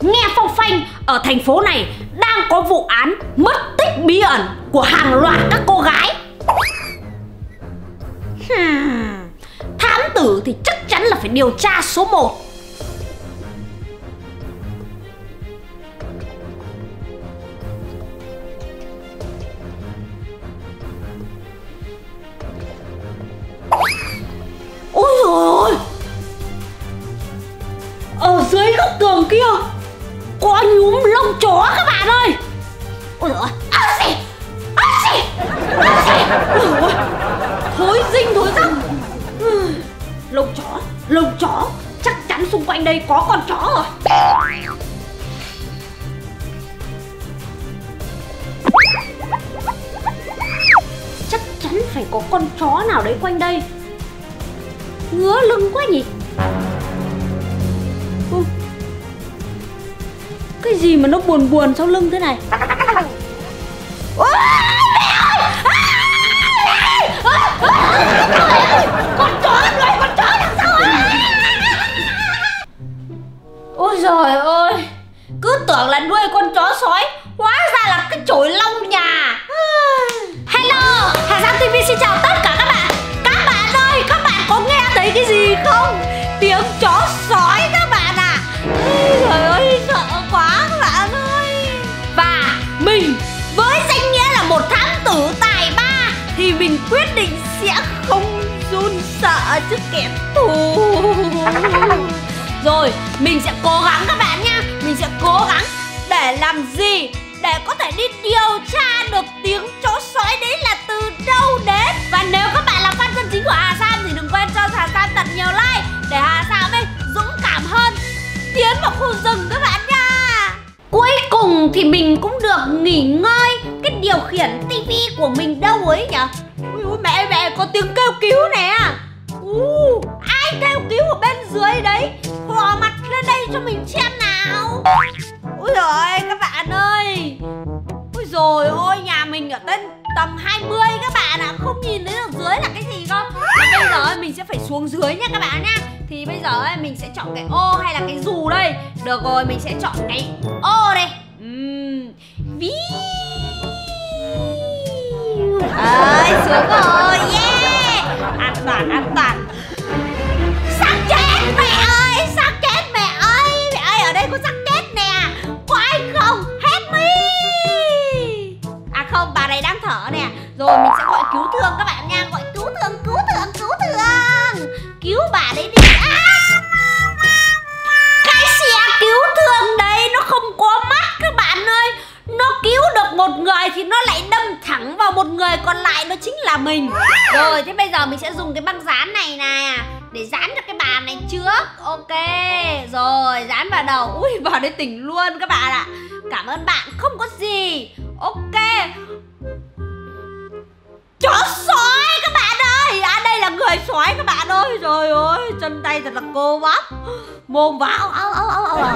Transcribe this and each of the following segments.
Nghe phong phanh ở thành phố này đang có vụ án mất tích bí ẩn của hàng loạt các cô gái hmm. Thám tử thì chắc chắn là phải điều tra số 1 Ôi dồi ôi Ở dưới góc tường kia chó các bạn ơi. Ôi dồi ôi gì? Áo gì? Áo gì? Ôi dồi ôi Thối dinh, thối răng ừ, Lông chó Lông chó. Chắc chắn xung quanh đây có con chó rồi. Chắc chắn phải có con chó nào đấy quanh đây. Ngứa lưng quá nhỉ. Cái gì mà nó buồn buồn sau lưng thế này? Thì mình quyết định sẽ không run sợ trước kẻ thù. Rồi mình sẽ cố gắng các bạn nha Mình sẽ cố gắng để làm gì Để có thể đi điều tra được tiếng chó sói đấy là từ đâu đến. Và nếu các bạn là fan chân chính của Hà Sam Thì đừng quên cho Hà Sam thật nhiều like Để Hà Sam ấy dũng cảm hơn Tiến vào khu rừng các bạn nha Cuối cùng thì mình cũng được nghỉ ngơi điều khiển tivi của mình đâu ấy nhở? Ui ui mẹ mẹ có tiếng kêu cứu nè. Uh, Ai kêu cứu ở bên dưới đấy? Hò mặt lên đây cho mình xem nào. Ui rồi các bạn ơi. Ui rồi ôi nhà mình ở tên tầm 20 các bạn ạ. Không nhìn thấy được dưới là cái gì cơ? Và bây giờ mình sẽ phải xuống dưới nha các bạn nha. Thì bây giờ mình sẽ chọn cái ô hay là cái dù đây? Được rồi mình sẽ chọn cái ô đây. Uhm. Ví Đấy xuống rồi yeah. An toàn an toàn. Một người Thì nó lại đâm thẳng vào một người Còn lại, nó chính là mình. Rồi, thế bây giờ mình sẽ dùng cái băng dán này nè, để dán cho cái bàn này trước. Ok, rồi, dán vào đầu. Ui, vào đây tỉnh luôn các bạn ạ. Cảm ơn bạn, không có gì. Ok. Chó sói các bạn ơi. À đây là người sói các bạn ơi. Rồi ơi, chân tay thật là cô bắp mồm vào áo áo áo áo à?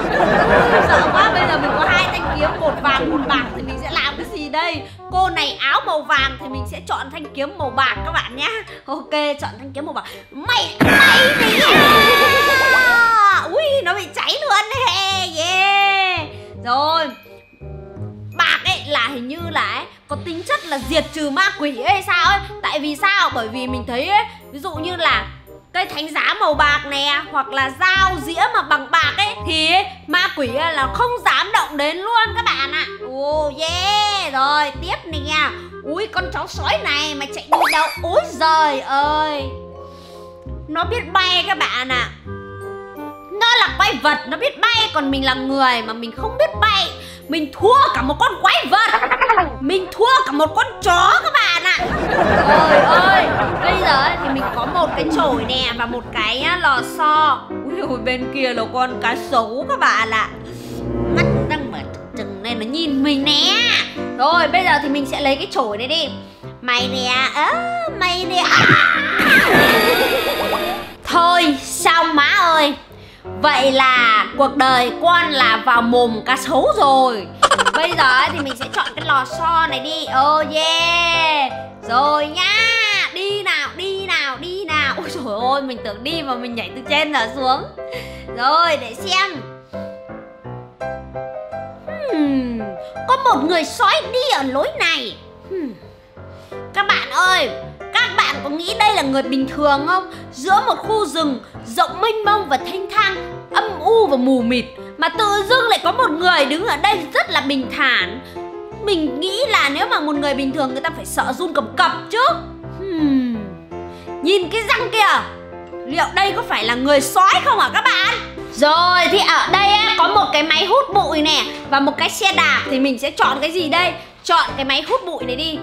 sợ quá bây giờ mình có hai thanh kiếm một vàng một bạc thì mình sẽ làm cái gì đây? Cô này áo màu vàng thì mình sẽ chọn thanh kiếm màu bạc các bạn nhé ok chọn thanh kiếm màu bạc. Mày mày mày. à! ui nó bị cháy luôn đấy yeah. Rồi bạc ấy là hình như là ấy, có tính chất là diệt trừ ma quỷ ấy hay sao ấy? Tại vì sao? Bởi vì mình thấy ấy ví dụ như là cây thánh giá màu bạc nè hoặc là dao dĩa mà bằng bạc ấy thì ấy, ma quỷ là không dám động đến luôn các bạn ạ. Ồ yeah rồi tiếp nè ui con chó sói này mà chạy đi đâu? Ôi giời ơi. Nó biết bay các bạn ạ. à quái vật nó biết bay còn mình là người mà mình không biết bay. Mình thua cả một con quái vật. Mình thua cả một con chó các bạn ạ. Trời ơi Bây giờ ấy, thì mình có một cái chổi nè Và một cái lò xo. Ui ôi bên kia là con cá sấu các bạn ạ. Mắt đang mở chừng nên nó nhìn mình nè. Rồi bây giờ thì mình sẽ lấy cái chổi này đi. Mày nè à, Mày nè Thôi xong má ơi? Vậy là cuộc đời con là vào mồm cá sấu rồi. Bây giờ thì mình sẽ chọn cái lò xo này đi. Oh yeah. Rồi nha Đi nào, đi nào, đi nào. Ôi trời ơi, mình tưởng đi mà mình nhảy từ trên trở xuống. Rồi, để xem. Hmm, có một người sói đi ở lối này. Hmm. Các bạn ơi bạn có nghĩ đây là người bình thường không? Giữa một khu rừng rộng mênh mông và thanh thang, Âm u và mù mịt, Mà tự dưng lại có một người đứng ở đây rất là bình thản Mình nghĩ là nếu mà một người bình thường, người ta phải sợ run cầm cập chứ hmm. Nhìn cái răng kìa Liệu đây có phải là người sói không hả các bạn? Rồi, thì ở đây có một cái máy hút bụi nè, Và một cái xe đạp, thì mình sẽ chọn cái gì đây? Chọn cái máy hút bụi này đi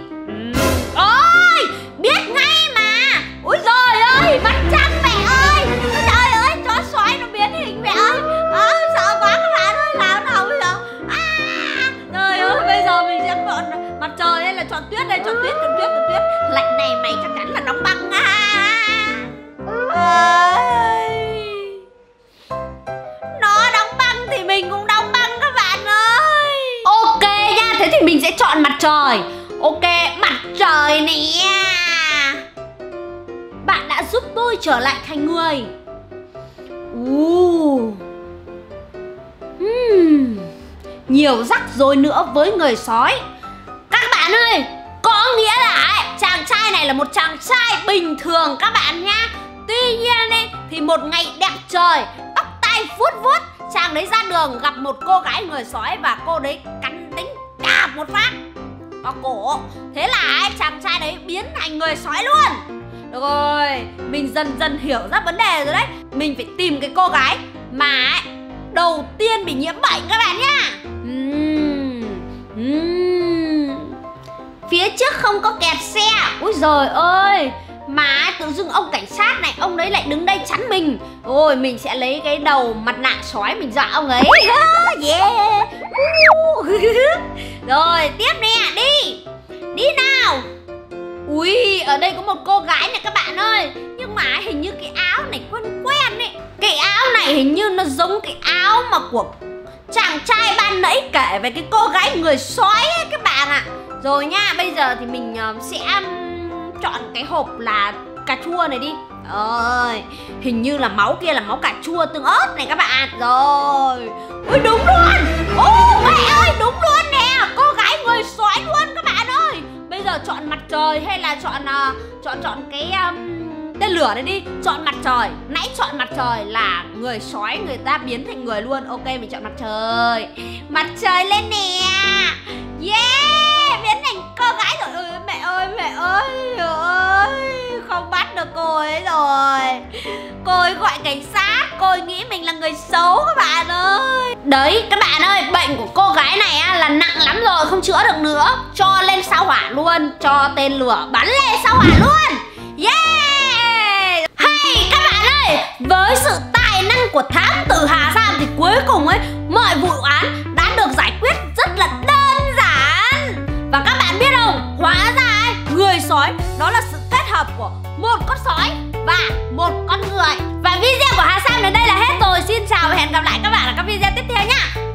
giúp tôi trở lại thành người. Uh. uhm. Nhiều rắc rối nữa với người sói. Các bạn ơi Có nghĩa là chàng trai này là một chàng trai bình thường các bạn nha. Tuy nhiên ấy, thì một ngày đẹp trời Tóc tai vuốt vuốt Chàng đấy ra đường gặp một cô gái người sói Và cô đấy cắn tính đạp một phát. Vào cổ. Thế là chàng trai đấy biến thành người sói luôn. Được rồi Mình dần dần hiểu ra vấn đề rồi đấy. Mình phải tìm cái cô gái Mà đầu tiên bị nhiễm bệnh các bạn nhá. Uhm. Uhm. Phía trước không có kẹt xe. Úi giời ơi mà tự dưng ông cảnh sát này Ông đấy lại đứng đây chắn mình. Ôi, mình sẽ lấy cái đầu mặt nạ sói Mình dọa ông ấy. Yeah. Rồi tiếp nè đi. Đi nào. Ui, ở đây có một cô gái này các bạn ơi. Nhưng mà hình như cái áo này quen quen ấy. Cái áo này hình như nó giống cái áo mà của chàng trai ban nãy kể về cái cô gái người sói ấy các bạn ạ. Rồi nha, bây giờ thì mình ờ, sẽ chọn cái hộp là cà chua này đi. Ơi hình như là máu kia là máu cà chua tương ớt này các bạn. Rồi, ui, đúng rồi. Trời hay là chọn uh, chọn chọn cái um, tên lửa đấy đi. Chọn mặt trời. Nãy chọn mặt trời là người sói người ta biến thành người luôn. Ok mình chọn mặt trời. Mặt trời lên nè. Yeah biến thành cô gái rồi. Ơi mẹ ơi mẹ ơi được cô ấy rồi. Cô ấy gọi cảnh sát cô ấy nghĩ mình là người xấu các bạn ơi. Đấy các bạn ơi bệnh của cô gái này á, là nặng lắm rồi không chữa được nữa. Cho lên sao hỏa luôn cho tên lửa bắn lên sao hỏa luôn. Yeah! Hay các bạn ơi với sự tài năng của thám tử Hà Giang thì cuối cùng ấy mọi vụ án đã được giải quyết hợp của một con sói và một con người và video của Hà Sam đến đây là hết rồi xin chào và hẹn gặp lại các bạn ở các video tiếp theo nha.